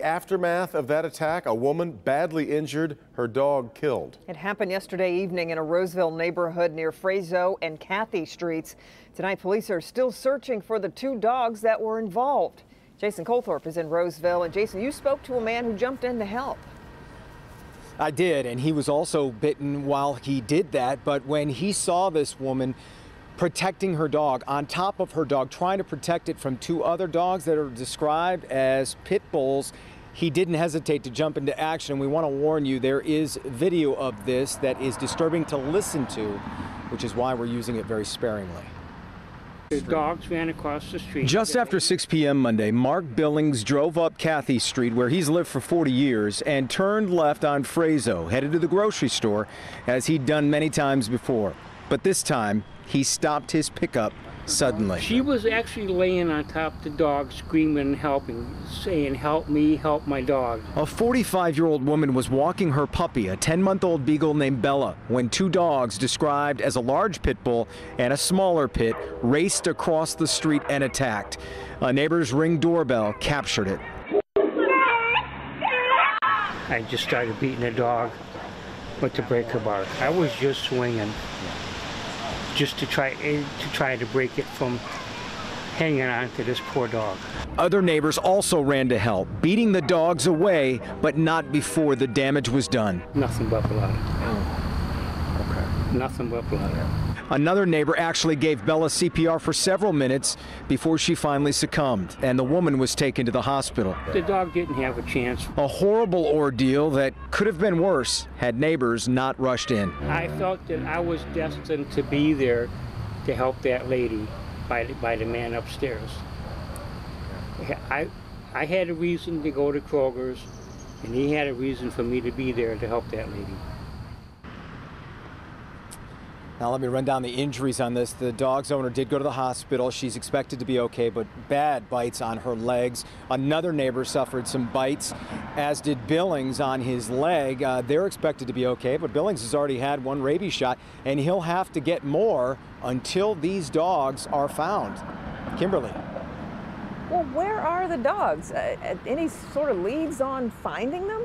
the aftermath of that attack, a woman badly injured, her dog killed. It happened yesterday evening in a Roseville neighborhood near Frazho and Kathy Streets. Tonight, police are still searching for the two dogs that were involved. Jason Colthorp is in Roseville. And Jason, you spoke to a man who jumped in to help. I did, and he was also bitten while he did that. But when he saw this woman protecting her dog, on top of her dog, trying to protect it from two other dogs that are described as pit bulls. He didn't hesitate to jump into action. We want to warn you there is video of this that is disturbing to listen to, which is why we're using it very sparingly. The dogs ran across the street. Just after 6 p.m. Monday, Mark Billings drove up Kathy Street, where he's lived for 40 years, and turned left on Frazho, headed to the grocery store, as he'd done many times before. But this time, he stopped his pickup suddenly. She was actually laying on top of the dog, screaming and helping, saying, Help me, help my dog. A 45 year old woman was walking her puppy, a 10 month old beagle named Bella, when two dogs, described as a large pit bull and a smaller pit, raced across the street and attacked. A neighbor's ring doorbell captured it. I just started beating the dog with the breaker bar. I was just swinging just to try eh, to try to break it from hanging on to this poor dog. Other neighbors also ran to help, beating the dogs away, but not before the damage was done. Nothing but blood. Oh. Okay. Nothing but blood. Another neighbor actually gave Bella CPR for several minutes before she finally succumbed, and the woman was taken to the hospital. The dog didn't have a chance. A horrible ordeal that could have been worse had neighbors not rushed in. I felt that I was destined to be there to help that lady by the, by the man upstairs. I, I had a reason to go to Kroger's, and he had a reason for me to be there to help that lady. Now let me run down the injuries on this. The dog's owner did go to the hospital. She's expected to be okay, but bad bites on her legs. Another neighbor suffered some bites, as did Billings on his leg. Uh, they're expected to be okay, but Billings has already had one rabies shot, and he'll have to get more until these dogs are found. Kimberly. Well, where are the dogs? Uh, any sort of leads on finding them?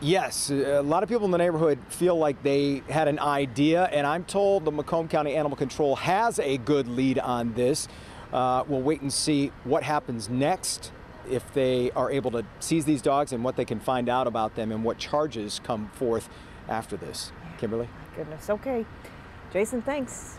Yes, a lot of people in the neighborhood feel like they had an idea, and I'm told the Macomb County Animal Control has a good lead on this. Uh, we'll wait and see what happens next if they are able to seize these dogs and what they can find out about them and what charges come forth after this. Kimberly? Goodness, okay. Jason, thanks.